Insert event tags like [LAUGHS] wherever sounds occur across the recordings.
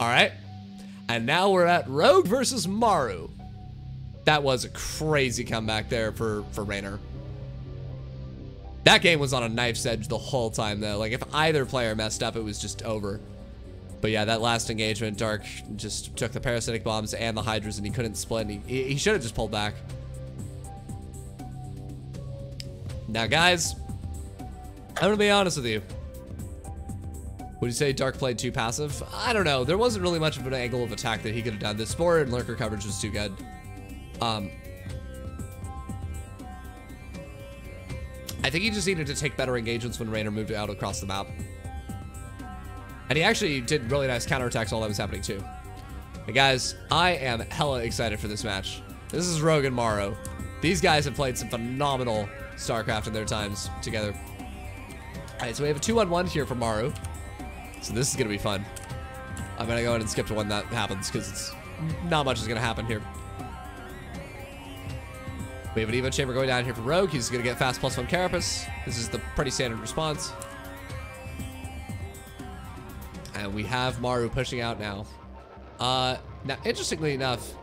All right. And now we're at Rogue versus Maru. That was a crazy comeback there for, for Reynor. That game was on a knife's edge the whole time, though. Like, if either player messed up, it was just over. But yeah, that last engagement, Dark just took the parasitic bombs and the hydras, and he couldn't split. He, he should have just pulled back. Now, guys, I'm gonna be honest with you. Would you say Dark played too passive? I don't know. There wasn't really much of an angle of attack that he could have done. The Spore and Lurker coverage was too good. Um, I think he just needed to take better engagements when Reynor moved out across the map. And he actually did really nice counterattacks while that was happening too. Guys, I am hella excited for this match. This is Rogue and Maru. These guys have played some phenomenal StarCraft in their times together. All right, so we have a two-on-one here for Maru. So this is gonna be fun. I'm gonna go ahead and skip to when that happens because it's not much is gonna happen here. We have an Evo Chamber going down here for Rogue. He's gonna get fast plus one Carapace. This is the pretty standard response. And we have Maru pushing out now. Uh, now, interestingly enough,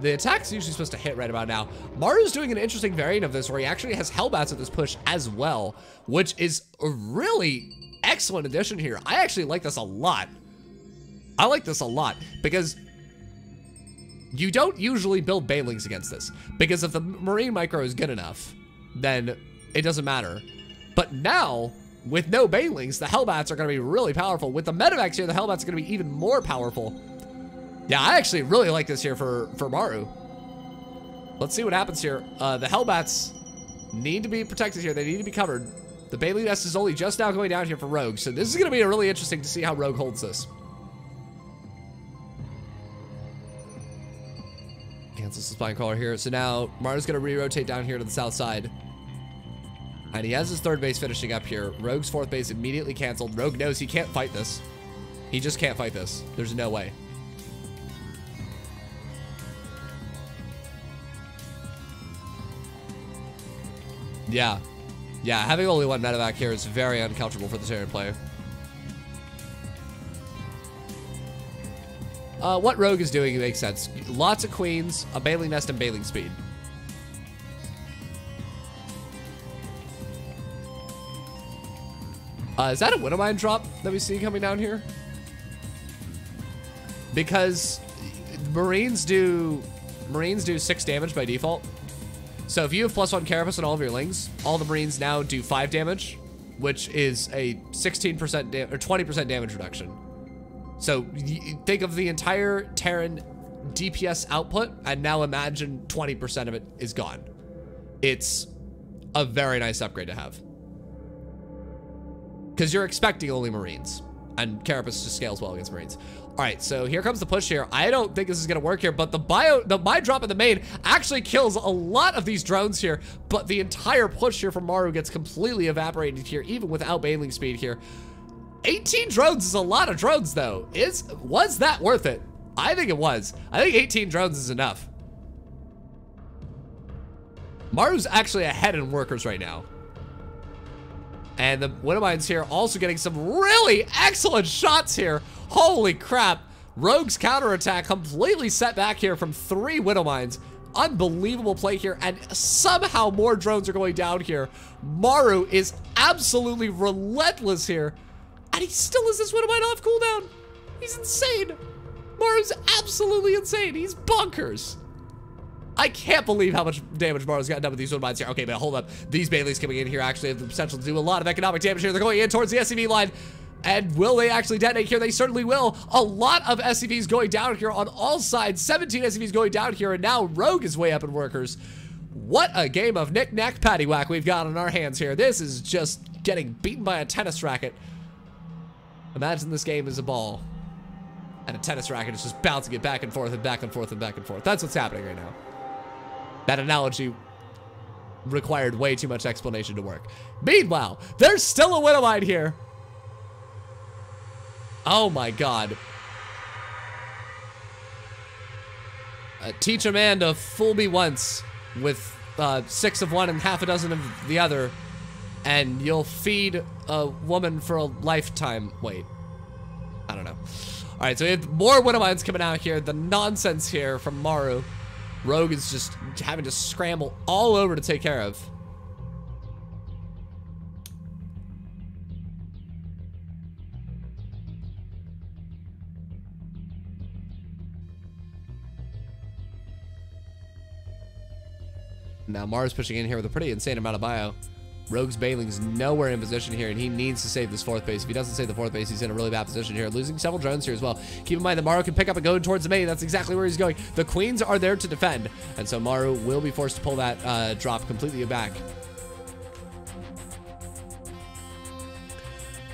the attack's usually supposed to hit right about now. Maru's doing an interesting variant of this where he actually has Hellbats at this push as well, which is really excellent addition here. I actually like this a lot. I like this a lot because you don't usually build Banelings against this because if the Marine Micro is good enough, then it doesn't matter. But now, with no Banelings, the Hellbats are going to be really powerful. With the Medivacs here, the Hellbats are going to be even more powerful. Yeah, I actually really like this here for, for Maru. Let's see what happens here. Uh, the Hellbats need to be protected here. They need to be covered. The Bailey Nest is only just now going down here for Rogue, so this is going to be really interesting to see how Rogue holds this. Cancels the Spine Crawler here. So now Maru's going to re-rotate down here to the south side. And he has his third base finishing up here. Rogue's fourth base immediately canceled. Rogue knows he can't fight this. He just can't fight this. There's no way. Yeah. Yeah, having only one medivac here is very uncomfortable for the Terran player. Uh, what Rogue is doing makes sense. Lots of queens, a bailing Nest, and bailing Speed. Uh, is that a Widowmine drop that we see coming down here? Because Marines do Marines do six damage by default. So if you have plus one Carapace on all of your Lings, all the Marines now do five damage, which is a 16% or 20% damage reduction. So think of the entire Terran DPS output, and now imagine 20% of it is gone. It's a very nice upgrade to have. Because you're expecting only Marines, and Carapace just scales well against Marines. All right, so here comes the push here. I don't think this is gonna work here, but the bio, the my drop in the main actually kills a lot of these drones here, but the entire push here from Maru gets completely evaporated here, even without bailing speed here. 18 drones is a lot of drones though. Is, was that worth it? I think it was. I think 18 drones is enough. Maru's actually ahead in workers right now. And the Widowmines here also getting some really excellent shots here. Holy crap. Rogue's counterattack completely set back here from three Widowmines. Unbelievable play here. And somehow more drones are going down here. Maru is absolutely relentless here. And he still has this Widowmine off cooldown. He's insane. Maru's absolutely insane. He's bonkers. I can't believe how much damage Maru's gotten done with these wood mines here. Okay, but hold up. These Baileys coming in here actually have the potential to do a lot of economic damage here. They're going in towards the SCV line. And will they actually detonate here? They certainly will. A lot of SCVs going down here on all sides. 17 SCVs going down here, and now Rogue is way up in workers. What a game of knick-knack paddywhack we've got on our hands here. This is just getting beaten by a tennis racket. Imagine this game is a ball. And a tennis racket is just bouncing it back and forth and back and forth and back and forth. That's what's happening right now. That analogy required way too much explanation to work. Meanwhile, there's still a Widowmine here. Oh my god. Uh, teach a man to fool me once with uh, six of one and half a dozen of the other, and you'll feed a woman for a lifetime. Wait. I don't know. All right, so we have more Widowmines coming out here. The nonsense here from Maru. Rogue is just having to scramble all over to take care of. Now Mars pushing in here with a pretty insane amount of bio. Rogue's Bailing's nowhere in position here, and he needs to save this fourth base. If he doesn't save the fourth base, he's in a really bad position here. Losing several drones here as well. Keep in mind that Maru can pick up and go towards the main. That's exactly where he's going. The queens are there to defend, and so Maru will be forced to pull that uh, drop completely back.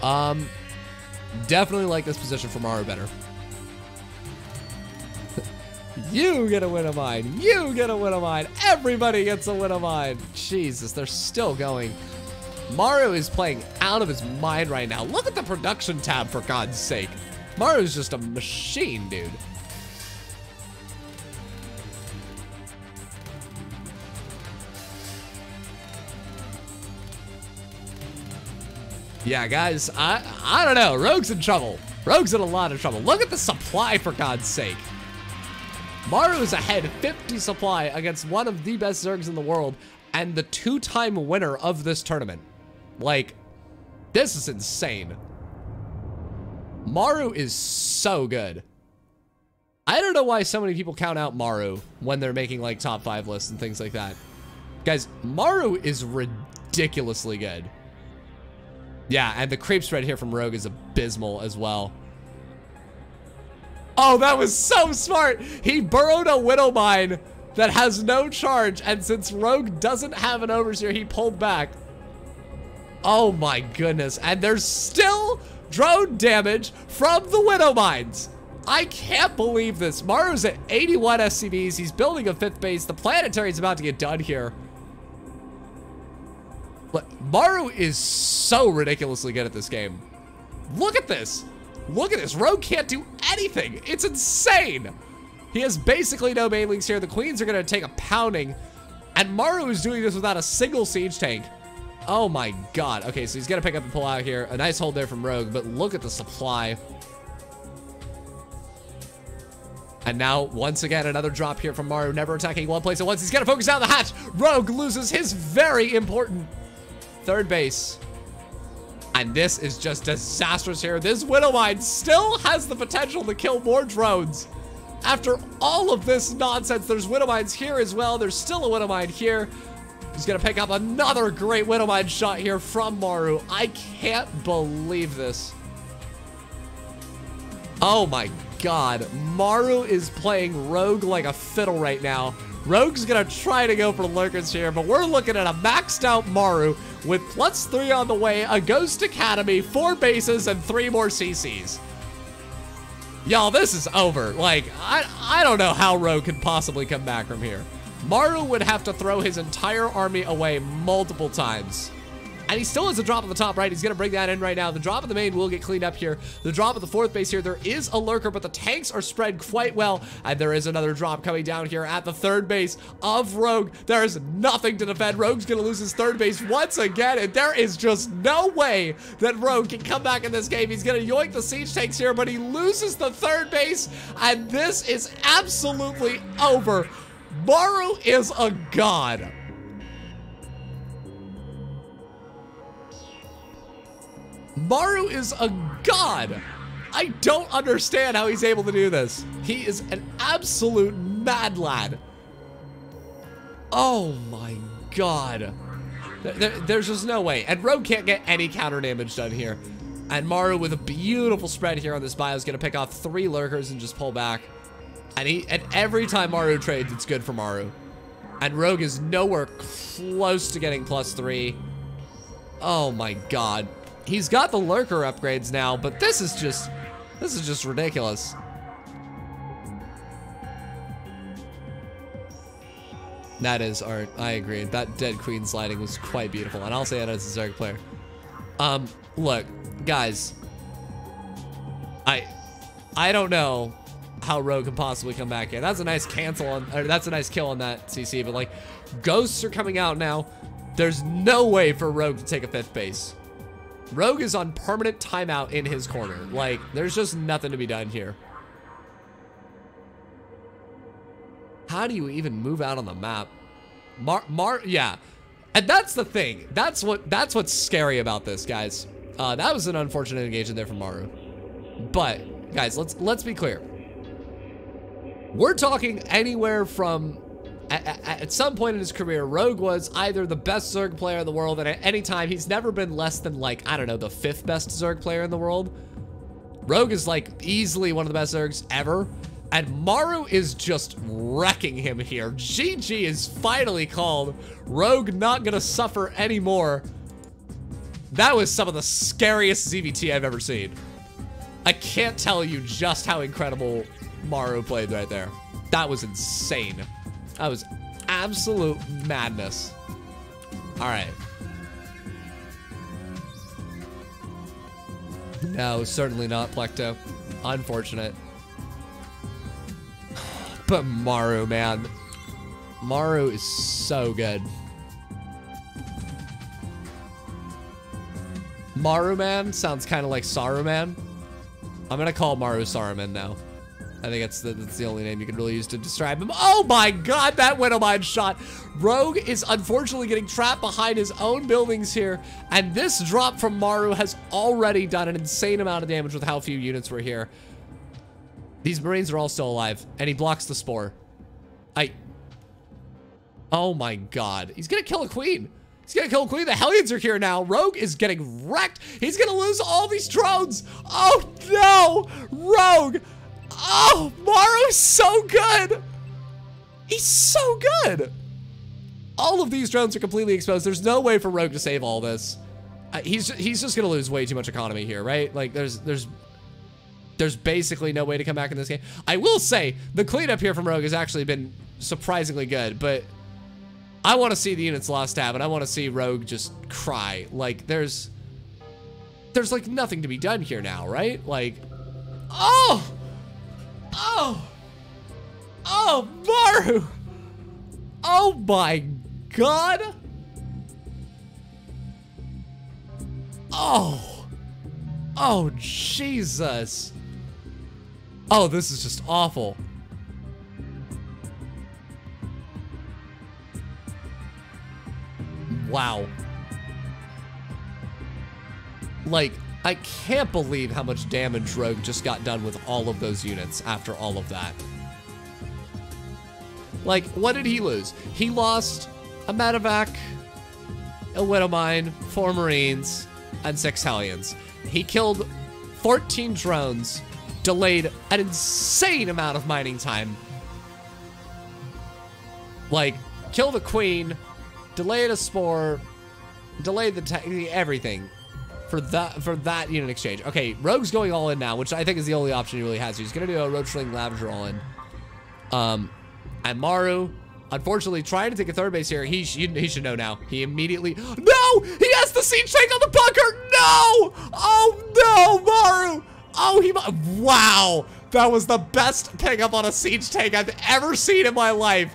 Um, definitely like this position for Maru better. [LAUGHS] You get a win of mine. You get a win of mine. Everybody gets a win of mine. Jesus, they're still going. Mario is playing out of his mind right now. Look at the production tab, for God's sake. Mario's just a machine, dude. Yeah, guys, I I don't know. Rogue's in trouble. Rogue's in a lot of trouble. Look at the supply, for God's sake. Maru is ahead 50 supply against one of the best Zergs in the world and the two-time winner of this tournament. Like, this is insane. Maru is so good. I don't know why so many people count out Maru when they're making like top five lists and things like that. Guys, Maru is ridiculously good. Yeah, and the creep spread here from Rogue is abysmal as well. Oh, that was so smart. He burrowed a Widow Mine that has no charge. And since Rogue doesn't have an Overseer, he pulled back. Oh my goodness. And there's still drone damage from the Widow Mines. I can't believe this. Maru's at 81 SCVs. He's building a fifth base. The planetary is about to get done here. But Maru is so ridiculously good at this game. Look at this. Look at this. Rogue can't do anything. It's insane. He has basically no banelings here. The queens are going to take a pounding. And Maru is doing this without a single siege tank. Oh my god. Okay, so he's going to pick up and pull out here. A nice hold there from Rogue, but look at the supply. And now, once again, another drop here from Maru, never attacking one place at once. He's going to focus down the hatch. Rogue loses his very important third base. And this is just disastrous here. This Widow Mine still has the potential to kill more drones. After all of this nonsense, there's Widow Mines here as well. There's still a Widow Mine here. He's gonna pick up another great Widow Mine shot here from Maru. I can't believe this. Oh my god. Maru is playing Rogue like a fiddle right now. Rogue's gonna try to go for lurkers here, but we're looking at a maxed out Maru with plus three on the way, a Ghost Academy, four bases, and three more CCs. Y'all, this is over. Like, I, I don't know how Rogue could possibly come back from here. Maru would have to throw his entire army away multiple times. And he still has a drop on the top right. He's going to bring that in right now. The drop of the main will get cleaned up here. The drop of the fourth base here, there is a lurker, but the tanks are spread quite well. And there is another drop coming down here at the third base of Rogue. There is nothing to defend. Rogue's going to lose his third base once again. And there is just no way that Rogue can come back in this game. He's going to yoink the siege tanks here, but he loses the third base. And this is absolutely over. Maru is a god. Maru is a god. I don't understand how he's able to do this. He is an absolute mad lad. Oh my god. There, there's just no way. And Rogue can't get any counter damage done here. And Maru with a beautiful spread here on this bio is going to pick off three lurkers and just pull back. And he and every time Maru trades, it's good for Maru. And Rogue is nowhere close to getting plus three. Oh my god. He's got the lurker upgrades now, but this is just, this is just ridiculous. That is art. I agree. That dead queen sliding was quite beautiful, and I'll say that as a Zerg player. Um, look, guys. I, I don't know how Rogue can possibly come back here. That's a nice cancel on, that's a nice kill on that CC, but like, ghosts are coming out now. There's no way for Rogue to take a fifth base. Rogue is on permanent timeout in his corner. Like, there's just nothing to be done here. How do you even move out on the map? Mar, Mar, yeah. And that's the thing. That's what, that's what's scary about this, guys. Uh, that was an unfortunate engagement there from Maru. But, guys, let's, let's be clear. We're talking anywhere from at, at, some point in his career, Rogue was either the best Zerg player in the world, and at any time, he's never been less than, like, I don't know, the fifth best Zerg player in the world. Rogue is, like, easily one of the best Zergs ever. And Maru is just wrecking him here. GG is finally called. Rogue not gonna suffer anymore. That was some of the scariest ZVT I've ever seen. I can't tell you just how incredible Maru played right there. That was insane. That was absolute madness. All right. No, certainly not Plecto. Unfortunate. [SIGHS] But Maru, man. Maru is so good. Maru Man sounds kind of like Saruman. I'm gonna call Maru Saruman now. I think that's the, that's the only name you can really use to describe him. Oh my god, that Widowmine shot. Rogue is unfortunately getting trapped behind his own buildings here, and this drop from Maru has already done an insane amount of damage with how few units were here. These Marines are all still alive, and he blocks the Spore. I... Oh my god. He's gonna kill a Queen. He's gonna kill a Queen. The Hellions are here now. Rogue is getting wrecked. He's gonna lose all these drones. Oh no! Rogue! Oh, Maru's so good. He's so good. All of these drones are completely exposed. There's no way for Rogue to save all this. Uh, he's he's just gonna lose way too much economy here, right? Like there's there's there's basically no way to come back in this game. I will say the cleanup here from Rogue has actually been surprisingly good, but I want to see the units lost tab and I want to see Rogue just cry. Like there's there's like nothing to be done here now, right? Like oh Oh! Oh, Maru! Oh my god! Oh! Oh, Jesus! Oh, this is just awful. Wow. Like, I can't believe how much damage Rogue just got done with all of those units after all of that. Like, what did he lose? He lost a Medivac, a Widowmine, four Marines, and six Hellions. He killed 14 drones, delayed an insane amount of mining time. Like, kill the Queen, delayed a Spore, delayed the everything for that for that unit exchange. Okay, Rogue's going all in now, which I think is the only option he really has. He's gonna do a Roachling Ravager all in. Um, and Maru, unfortunately, trying to take a third base here. He, he should know now. He immediately, no! He has the siege tank on the bunker! No! Oh no, Maru! Oh, he, wow! That was the best pick up on a siege tank I've ever seen in my life.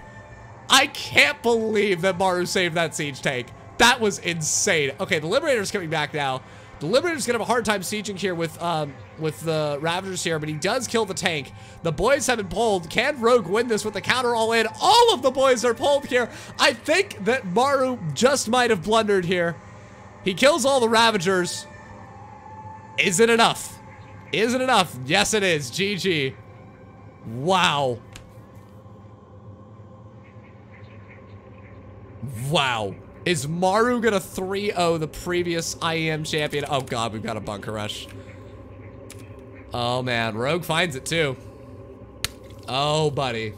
I can't believe that Maru saved that siege tank. That was insane. Okay, the Liberator's coming back now. The Liberator's gonna have a hard time sieging here with um, with the Ravagers here, but he does kill the tank. The boys have been pulled. Can Rogue win this with the counter all in? All of the boys are pulled here. I think that Maru just might have blundered here. He kills all the Ravagers. Is it enough? Is it enough? Yes, it is. GG. Wow. Wow. Is Maru gonna 3-0 the previous IEM champion? Oh god, we've got a bunker rush. Oh man, Rogue finds it too. Oh, buddy.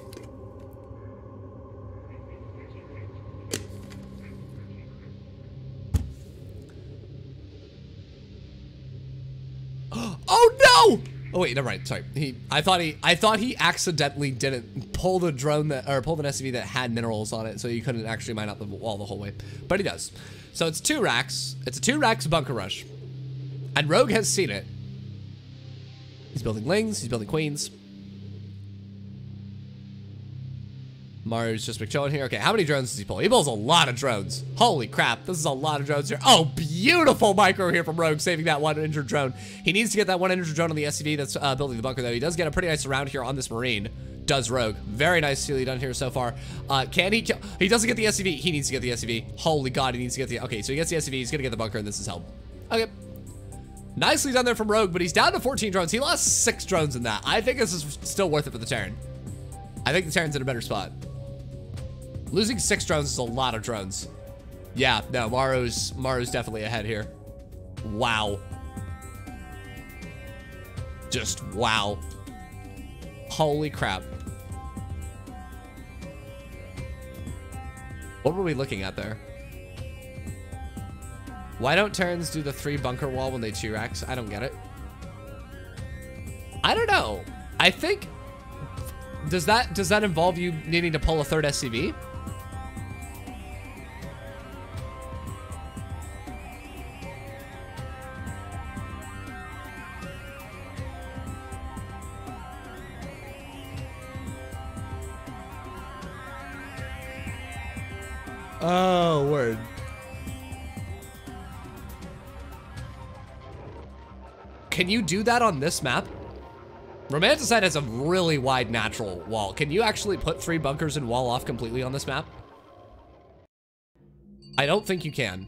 Oh! Wait, never mind. Sorry. He, I thought he, I thought he accidentally didn't pull the drone that, or pull the SCV that had minerals on it, so you couldn't actually mine out the wall the whole way. But he does. So it's two racks. It's a two racks bunker rush, and Rogue has seen it. He's building lings. He's building queens. Maru's just chilling here. Okay, how many drones does he pull? He pulls a lot of drones. Holy crap, this is a lot of drones here. Oh, beautiful micro here from Rogue, saving that one injured drone. He needs to get that one injured drone on the SCV that's uh, building the bunker, though. He does get a pretty nice round here on this Marine. Does Rogue. Very nicely done here so far. Uh, can he kill? He doesn't get the SCV. He needs to get the SCV. Holy God, he needs to get the... Okay, so he gets the SCV. He's going to get the bunker, and this is help. Okay. Nicely done there from Rogue, but he's down to 14 drones. He lost six drones in that. I think this is still worth it for the Terran. I think the Terran's in a better spot. Losing six drones is a lot of drones. Yeah, no, Maru's, Maru's definitely ahead here. Wow. Just wow. Holy crap. What were we looking at there? Why don't Terrans do the three bunker wall when they two racks? I don't get it. I don't know. I think does that does that involve you needing to pull a third SCV? Can you do that on this map? Romanticide has a really wide natural wall. Can you actually put three bunkers and wall off completely on this map? I don't think you can.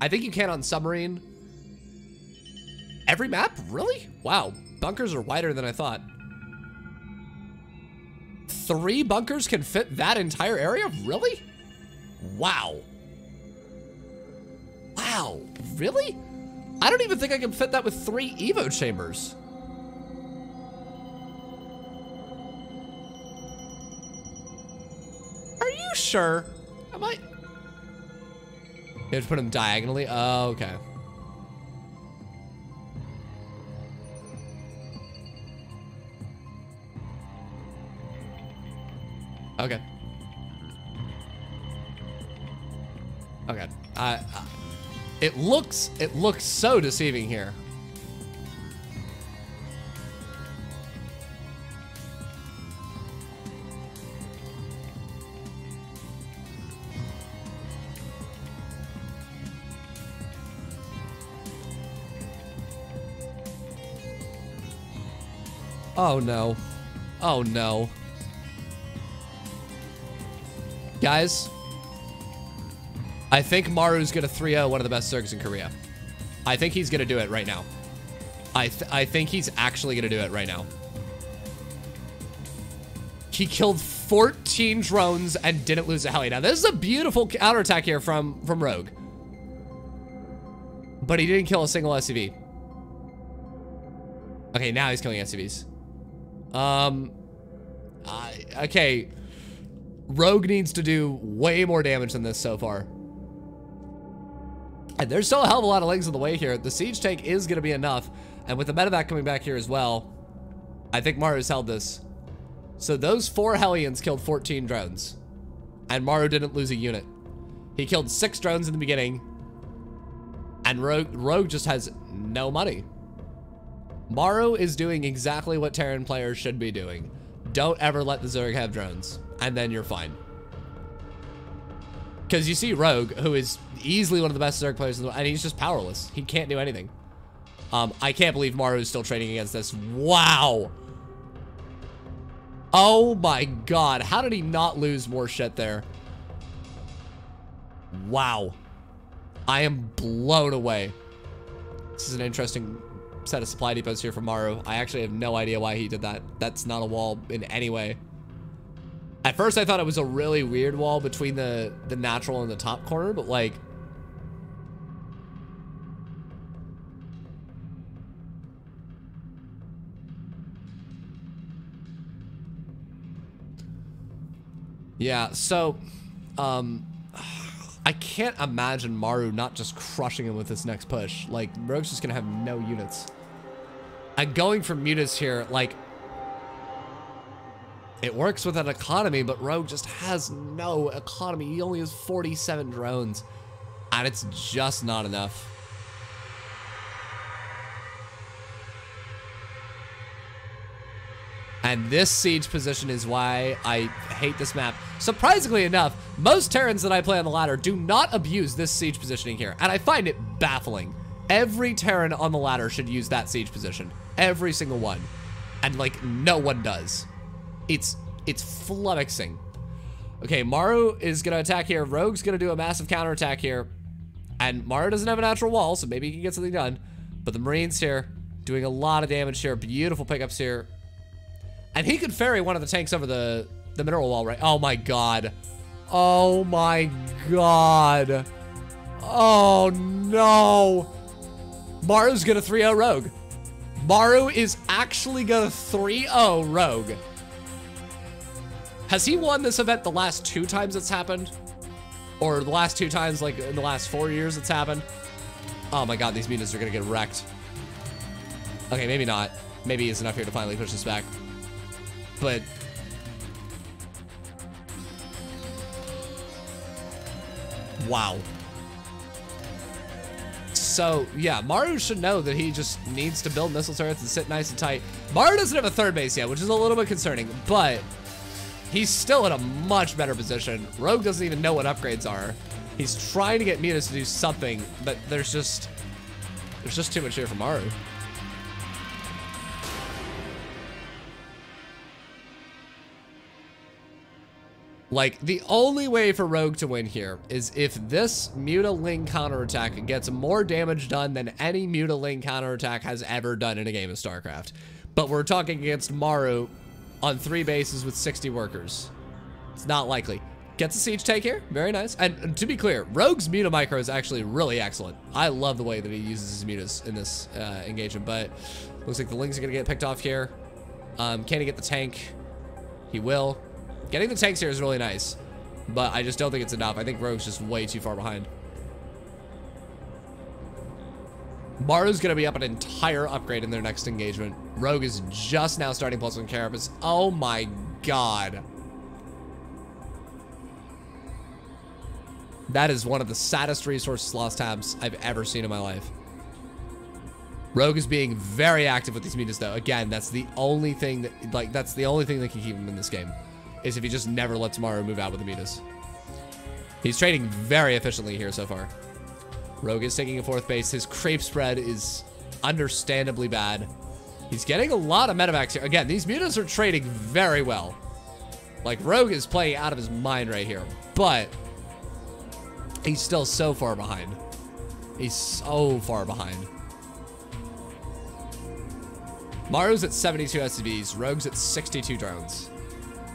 I think you can on Submarine. Every map? Really? Wow. Bunkers are wider than I thought. Three bunkers can fit that entire area? Really? Wow. Wow. Really? I don't even think I can fit that with three Evo chambers. Are you sure? Am I? You have to put them diagonally? Oh, okay. Okay. It looks it looks so deceiving here. Oh no. Oh no. Guys, I think Maru's gonna 3-0 one of the best Zergs in Korea. I think he's gonna do it right now. I, th I think he's actually gonna do it right now. He killed 14 drones and didn't lose a heli. Now, this is a beautiful counterattack here from, from Rogue. But he didn't kill a single SCV. Okay, now he's killing SCVs. Um, uh, okay. Rogue needs to do way more damage than this so far. And there's still a hell of a lot of legs in the way here. The siege tank is going to be enough. And with the medivac coming back here as well, I think Maru's held this. So those four Hellions killed 14 drones. And Maru didn't lose a unit. He killed six drones in the beginning. And Rogue, Rogue just has no money. Maru is doing exactly what Terran players should be doing. Don't ever let the Zerg have drones. And then you're fine. Because you see Rogue, who is easily one of the best Zerg players in the world, and he's just powerless. He can't do anything. Um, I can't believe Maru is still trading against this. Wow. Oh my god. How did he not lose more shit there? Wow. I am blown away. This is an interesting set of supply depots here for Maru. I actually have no idea why he did that. That's not a wall in any way. At first, I thought it was a really weird wall between the, the natural and the top corner, but like... Yeah, so, um, I can't imagine Maru not just crushing him with this next push. Like, Rogue's just gonna have no units. And going for mutas here, like, it works with an economy, but Rogue just has no economy. He only has 47 drones, and it's just not enough. And this siege position is why I hate this map. Surprisingly enough, most Terrans that I play on the ladder do not abuse this siege positioning here. And I find it baffling. Every Terran on the ladder should use that siege position. Every single one. And like, no one does. It's, it's flummoxing. Okay, Maru is gonna attack here. Rogue's gonna do a massive counterattack here. And Maru doesn't have a natural wall, so maybe he can get something done. But the Marines here, doing a lot of damage here. Beautiful pickups here. And he could ferry one of the tanks over the, the mineral wall, right? Oh my god. Oh my god. Oh no. Maru's gonna 3-0 Rogue. Maru is actually gonna 3-0 Rogue. Has he won this event the last two times it's happened? Or the last two times, like in the last four years it's happened? Oh my god, these mutants are gonna get wrecked. Okay, maybe not. Maybe he's enough here to finally push this back but wow. So, yeah, Maru should know that he just needs to build missile turrets and sit nice and tight. Maru doesn't have a third base yet, which is a little bit concerning, but he's still in a much better position. Rogue doesn't even know what upgrades are. He's trying to get Mutas to do something, but there's just, there's just too much here for Maru. Like, the only way for Rogue to win here is if this Muta Mutaling counterattack gets more damage done than any Muta Mutaling counterattack has ever done in a game of StarCraft. But we're talking against Maru on three bases with 60 workers. It's not likely. Gets a siege take here. Very nice. And to be clear, Rogue's Muta micro is actually really excellent. I love the way that he uses his mutas in this uh, engagement, but looks like the Lings are going to get picked off here. Um, can he get the tank? He will. Getting the tanks here is really nice, but I just don't think it's enough. I think Rogue's just way too far behind. Maru's going to be up an entire upgrade in their next engagement. Rogue is just now starting plus one Carapace. Oh my god. That is one of the saddest resource loss tabs I've ever seen in my life. Rogue is being very active with these mutas though. Again, that's the only thing that, like, that's the only thing that can keep him in this game is if he just never lets Maru move out with the Mutas. He's trading very efficiently here so far. Rogue is taking a fourth base. His crepe spread is understandably bad. He's getting a lot of medivacs here. Again, these mutas are trading very well. Like, Rogue is playing out of his mind right here. But he's still so far behind. He's so far behind. Maru's at 72 SCVs. Rogue's at 62 drones.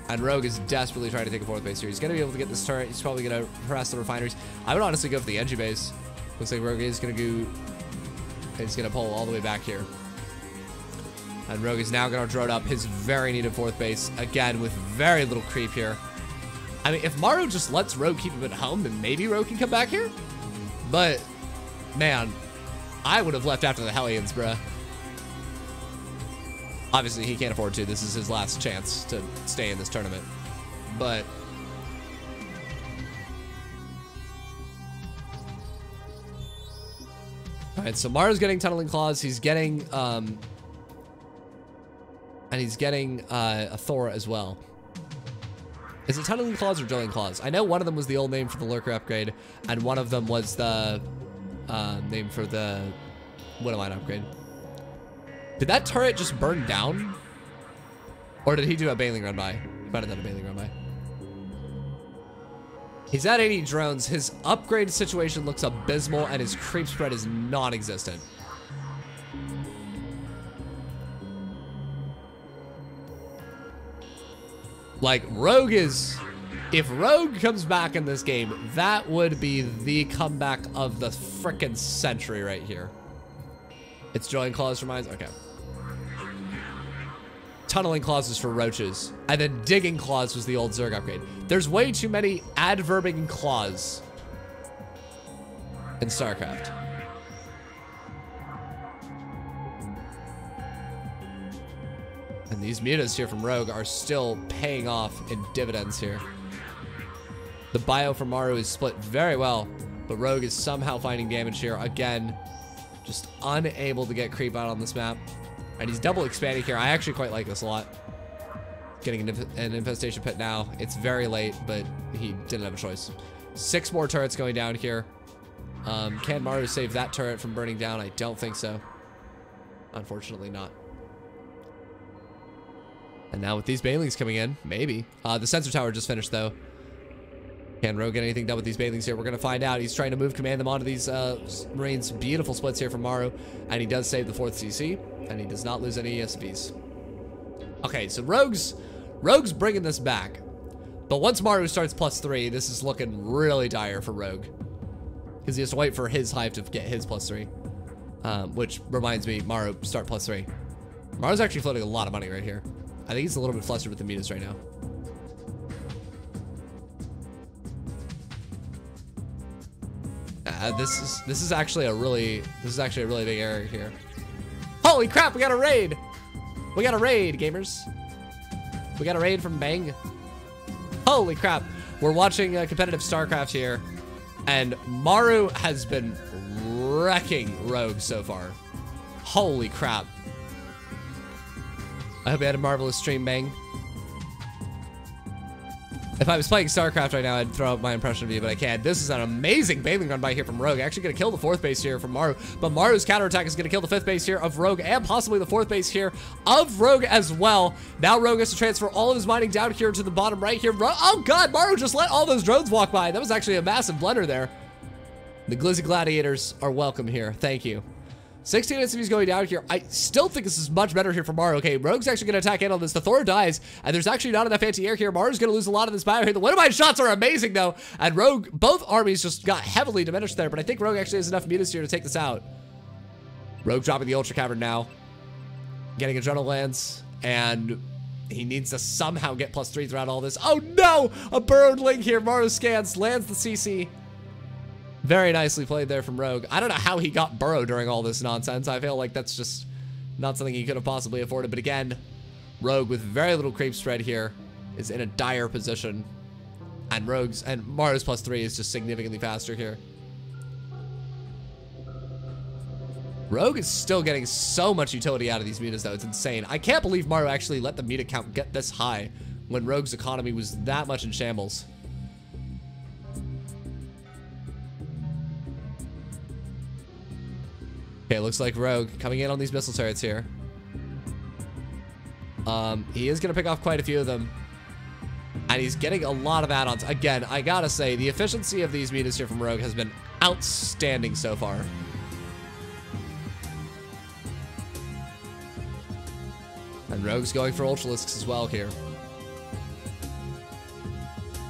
And Rogue is desperately trying to take a fourth base here. He's going to be able to get this turret. He's probably going to harass the refineries. I would honestly go for the engine base. Looks like Rogue is going to go... He's going to pull all the way back here. And Rogue is now going to drone up his very needed fourth base. Again, with very little creep here. I mean, if Maru just lets Rogue keep him at home, then maybe Rogue can come back here. But, man, I would have left after the Hellions, bruh. Obviously, he can't afford to. This is his last chance to stay in this tournament. But... Alright, so Maru's getting Tunneling Claws. He's getting... Um, and he's getting uh, a Thor as well. Is it Tunneling Claws or Drilling Claws? I know one of them was the old name for the Lurker upgrade, and one of them was the uh, name for the Widowmine upgrade. Did that turret just burn down? Or did he do a bailing run by? He might have done a bailing run by. He's at 80 drones. His upgrade situation looks abysmal and his creep spread is non-existent. Like, Rogue is... If Rogue comes back in this game, that would be the comeback of the frickin' century right here. It's Drilling Claws for mines? Okay tunneling clauses for roaches, and then digging claws was the old Zerg upgrade. There's way too many adverbing claws in StarCraft. And these mutas here from Rogue are still paying off in dividends here. The bio for Maru is split very well, but Rogue is somehow finding damage here. Again, just unable to get creep out on this map. And he's double expanding here. I actually quite like this a lot. getting an, an infestation pit now. It's very late, but he didn't have a choice. Six more turrets going down here. Um, can Maru save that turret from burning down? I don't think so. Unfortunately not. And now with these Banelings coming in, maybe. Uh, the sensor tower just finished though. Can Rogue get anything done with these Banelings here? We're going to find out. He's trying to move command them onto these uh, Marines. Beautiful splits here from Maru. And he does save the 4th CC. And he does not lose any ESVs. Okay, so Rogue's, Rogue's bringing this back. But once Maru starts plus 3, this is looking really dire for Rogue. Because he has to wait for his Hive to get his plus 3. Um, which reminds me, Maru, start plus 3. Maru's actually floating a lot of money right here. I think he's a little bit flustered with the mutas right now. Uh, this is this is actually a really this is actually a really big error here. Holy crap! We got a raid. We got a raid, gamers. We got a raid from Bang. Holy crap! We're watching uh, competitive StarCraft here, and Maru has been wrecking Rogue so far. Holy crap! I hope you had a marvelous stream, Bang. If I was playing StarCraft right now, I'd throw up my impression of you, but I can't. This is an amazing Baneling run by here from Rogue. Actually to kill the fourth base here from Maru, but Maru's counterattack is to kill the fifth base here of Rogue and possibly the fourth base here of Rogue as well. Now Rogue has to transfer all of his mining down here to the bottom right here. Oh God, Maru just let all those drones walk by. That was actually a massive blunder there. The Glizzy Gladiators are welcome here. Thank you. 16 SCVs going down here. I still think this is much better here for Maru. Okay, Rogue's actually going to attack in on this. The Thor dies, and there's actually not enough anti-air here. Maru's going to lose a lot of this bio here. The my shots are amazing, though, and Rogue, both armies just got heavily diminished there, but I think Rogue actually has enough mutas here to take this out. Rogue dropping the Ultra Cavern now. Getting Adrenal Glands, and he needs to somehow get plus three throughout all this. Oh, no! A burrowed link here. Maru scans, lands the CC. Very nicely played there from Rogue. I don't know how he got Burrow during all this nonsense. I feel like that's just not something he could have possibly afforded. But again, Rogue with very little creep spread here is in a dire position. And Rogue's and Mario's plus three is just significantly faster here. Rogue is still getting so much utility out of these mutas though. It's insane. I can't believe Mario actually let the muta count get this high when Rogue's economy was that much in shambles. Okay, looks like Rogue coming in on these missile turrets here. Um, he is going to pick off quite a few of them. And he's getting a lot of add-ons. Again, I gotta say, the efficiency of these mutas here from Rogue has been outstanding so far. And Rogue's going for Ultralisks as well here.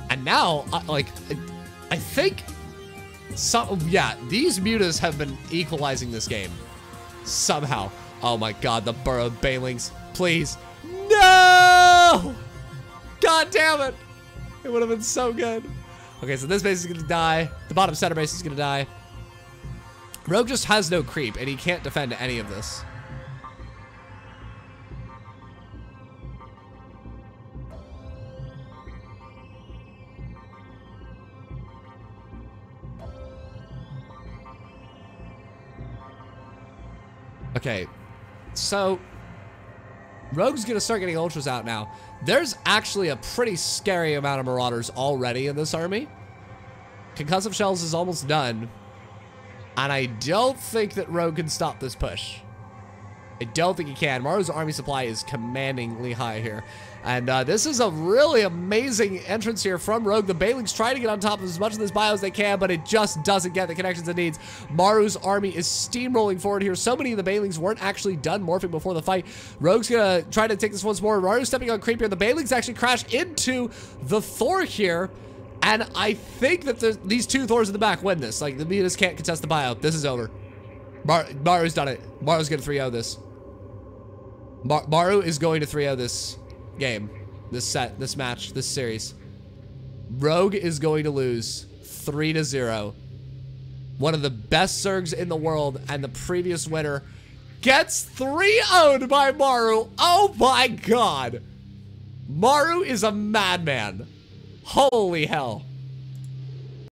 And now, like, I think so, yeah, these mutas have been equalizing this game. Somehow. Oh my god, the Burrow Banelings. Please. No! God damn it. It would have been so good. Okay, so this base is going to die. The bottom center base is going to die. Rogue just has no creep, and he can't defend any of this. Okay, so Rogue's gonna start getting ultras out now. There's actually a pretty scary amount of marauders already in this army. Concussive shells is almost done. And I don't think that Rogue can stop this push. I don't think he can. Maru's army supply is commandingly high here. And uh, this is a really amazing entrance here from Rogue. The Banelings trying to get on top of as much of this bio as they can, but it just doesn't get the connections it needs. Maru's army is steamrolling forward here. So many of the Banelings weren't actually done morphing before the fight. Rogue's gonna try to take this once more. Maru's stepping on creep here. The Banelings actually crash into the Thor here. And I think that the, these two Thors in the back win this. Like, the Mutas can't contest the bio. This is over. Mar Maru's done it. Maru's gonna 3-0 this. Mar Maru is going to 3-0 this game, this set, this match, this series. Rogue is going to lose 3 to 0. One of the best Zergs in the world and the previous winner gets 3 0'd by Maru. Oh my god. Maru is a madman. Holy hell.